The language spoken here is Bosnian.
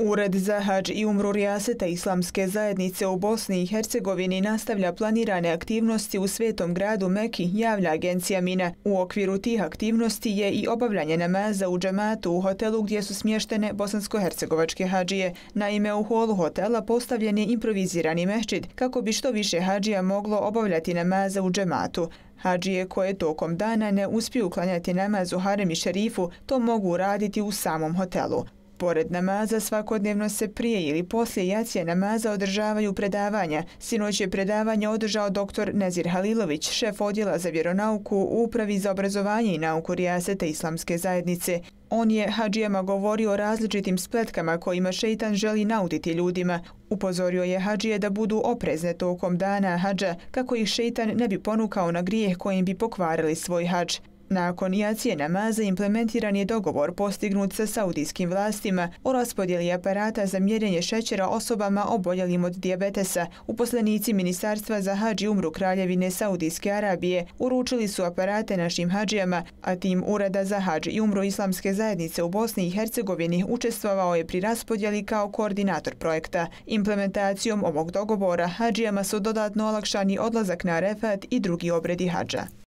Ured za hađ i umru rijaseta islamske zajednice u Bosni i Hercegovini nastavlja planirane aktivnosti u svetom gradu Meki, javlja agencija Mina. U okviru tih aktivnosti je i obavljanje namaza u džematu u hotelu gdje su smještene bosansko-hercegovačke hađije. Naime, u holu hotela postavljen je improvizirani mešćid kako bi što više hađija moglo obavljati namaza u džematu. Hadžije koje tokom dana ne uspiju uklanjati namaz u harem i šerifu, to mogu uraditi u samom hotelu. Pored namaza svakodnevno se prije ili poslije jacije namaza održavaju predavanja. Sinoć je predavanje održao dr. Nezir Halilović, šef odjela za vjeronauku u Upravi za obrazovanje i nauku Rijasete Islamske zajednice. On je hađijama govorio o različitim spletkama kojima šeitan želi nauditi ljudima. Upozorio je hađije da budu oprezne tokom dana hađa kako ih šeitan ne bi ponukao na grijeh kojim bi pokvarili svoj hađ. Nakon jacije namaza implementiran je dogovor postignut sa saudijskim vlastima o raspodjeli aparata za mjerenje šećera osobama oboljelim od diabetesa. Uposlenici Ministarstva za hađi umru Kraljevine Saudijske Arabije uručili su aparate našim hađijama, a tim Urada za hađi i umru Islamske zajednice u Bosni i Hercegovini učestvovao je pri raspodjeli kao koordinator projekta. Implementacijom ovog dogovora hađijama su dodatno olakšani odlazak na refat i drugi obredi hađa.